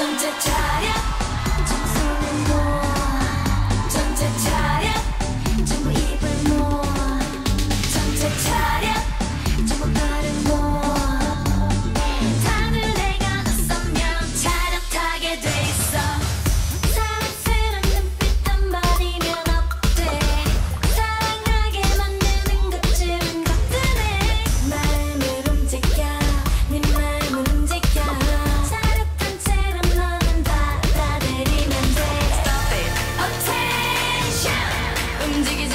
정체 차려 움직이지